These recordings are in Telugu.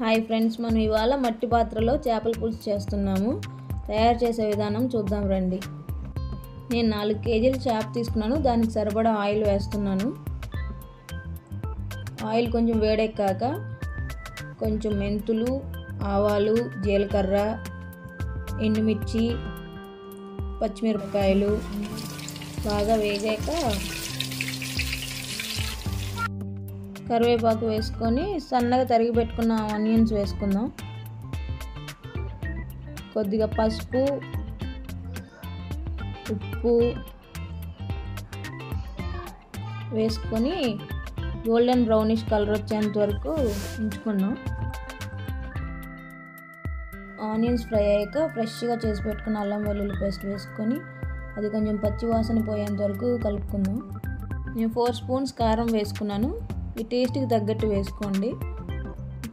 హాయ్ ఫ్రెండ్స్ మనం ఇవాళ మట్టి పాత్రలో చేపల పులుసు చేస్తున్నాము. తయారు చేసే విధానం చూద్దాం రండి. నేను నాలుగు కేజీలు చేప తీసుకున్నాను. దానికి సరిపడా ఆయిల్ వేస్తున్నాను. ఆయిల్ కొంచెం వేడెక్కాక కొంచెం మెంతులు ఆవాలు జీలకర్ర ఎండుమిర్చి పచ్చిమిరపకాయలు బాగా వేగాక కరివేపాకు వేసుకొని సన్నగా తరిగి పెట్టుకున్న ఆనియన్స్ వేసుకుందాం. కొద్దిగా పసుపు ఉప్పు వేసుకొని గోల్డెన్ బ్రౌనిష్ కలర్ వచ్చేంత వరకు ఉంచుకున్నాం ఆనియన్స్ ఫ్రై అయ్యాక ఫ్రెష్గా చేసి పెట్టుకున్న అల్లం వెల్లుల్లి పేస్ట్ వేసుకొని అది కొంచెం పచ్చి వాసన పోయేంత వరకు కలుపుకుందాం. నేను ఫోర్ స్పూన్స్ కారం వేసుకున్నాను. ఈ టేస్ట్కి తగ్గట్టు వేసుకోండి.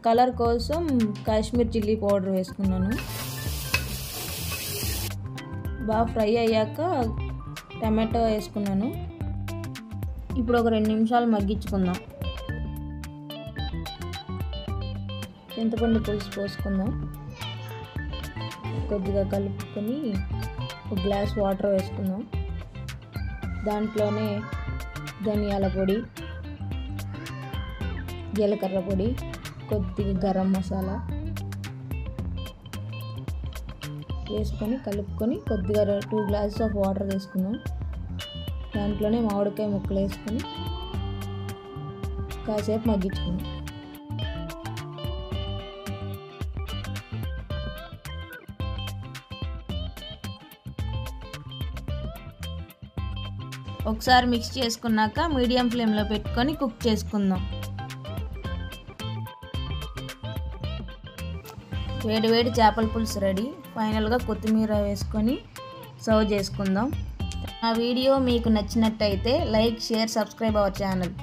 కలర్ కోసం కాశ్మీర్ చిల్లీ పౌడర్ వేసుకున్నాను. బాగా ఫ్రై అయ్యాక టమాటో వేసుకున్నాను. ఇప్పుడు ఒక రెండు నిమిషాలు మగ్గించుకుందాం. చింతపండు పులుసు పోసుకుందాం. కొద్దిగా కలుపుకొని ఒక గ్లాస్ వాటర్ వేసుకుందాం. దాంట్లోనే ధనియాల పొడి జీలకర్ర పొడి కొద్దిగా గరం మసాలా వేసుకొని కలుపుకొని కొద్దిగా టూ గ్లాసెస్ ఆఫ్ వాటర్ తీసుకున్నాం. దాంట్లోనే మామిడికాయ ముక్కలు వేసుకొని కాసేపు మగ్గించుకున్నాం. ఒకసారి మిక్స్ చేసుకున్నాక మీడియం ఫ్లేమ్లో పెట్టుకొని కుక్ చేసుకుందాం. వేడి వేడి చేపల పులుసు రెడీ. ఫైనల్గా కొత్తిమీర వేసుకొని సర్వ్ చేసుకుందాం. ఆ వీడియో మీకు నచ్చినట్టయితే like share subscribe our channel.